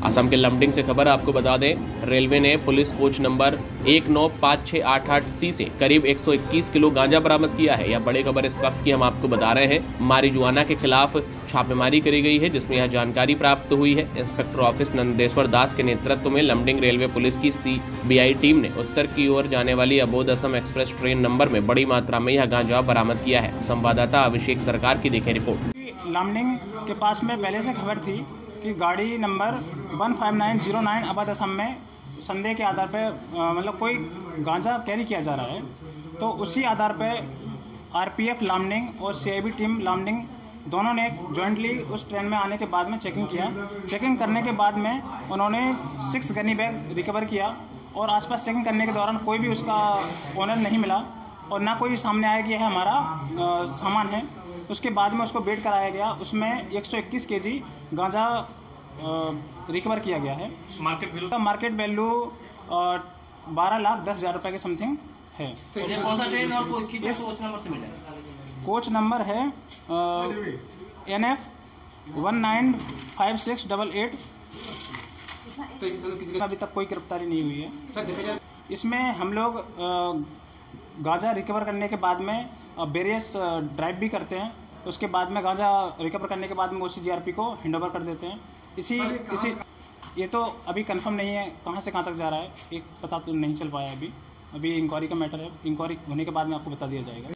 असम के लमडिंग से खबर आपको बता दें, रेलवे ने पुलिस कोच नंबर एक नौ पाँच छः आठ आठ सी से करीब 121 किलो गांजा बरामद किया है। यह बड़ी खबर इस वक्त की हम आपको बता रहे हैं। मारिजुआना के खिलाफ छापेमारी करी गई है, जिसमें यह जानकारी प्राप्त हुई है। इंस्पेक्टर ऑफ़िस नंदेश्वर दास के नेतृत्व में लमडिंग रेलवे पुलिस की सीबीआई टीम ने उत्तर की ओर जाने वाली अबोध असम एक्सप्रेस ट्रेन नंबर में बड़ी मात्रा में यह गांजा बरामद किया है। संवाददाता अभिषेक सरकार की देखे रिपोर्ट। लामडिंग के पास में पहले से खबर थी कि गाड़ी नंबर 15909 अवध असम में संदेह के आधार पर मतलब कोई गांजा कैरी किया जा रहा है। तो उसी आधार पे आरपीएफ लामडिंग और सीआईबी टीम लामडिंग दोनों ने जॉइंटली उस ट्रेन में आने के बाद में चेकिंग किया। चेकिंग करने के बाद में उन्होंने सिक्स गनी बैग रिकवर किया और आसपास चेकिंग करने के दौरान कोई भी उसका ओनर नहीं मिला। और ना कोई सामने आया कि यह हमारा सामान है। उसके बाद में उसको वेट कराया गया। उसमें 121 केजी गांजा रिकवर किया गया है। मार्केट वैल्यू उसका मार्केट वैल्यू बारह लाख दस हज़ार रुपये के समथिंग है। ये कौन सा ट्रेन और कोई किस कोच नंबर है? कोच नंबर है N F one nine five six double eight अभी तक कोई गिरफ्तारी नहीं हुई है। इसमें हम लोग गांजा रिकवर करने के बाद में वेरियस ड्राइव भी करते हैं। उसके बाद में गांजा रिकवर करने के बाद में उसी जीआरपी को हैंड ओवर कर देते हैं। इसी इसी ये तो अभी कंफर्म नहीं है कहाँ से कहाँ तक जा रहा है। एक पता तो नहीं चल पाया अभी। अभी इंक्वायरी का मैटर है। इंक्वायरी होने के बाद में आपको बता दिया जाएगा।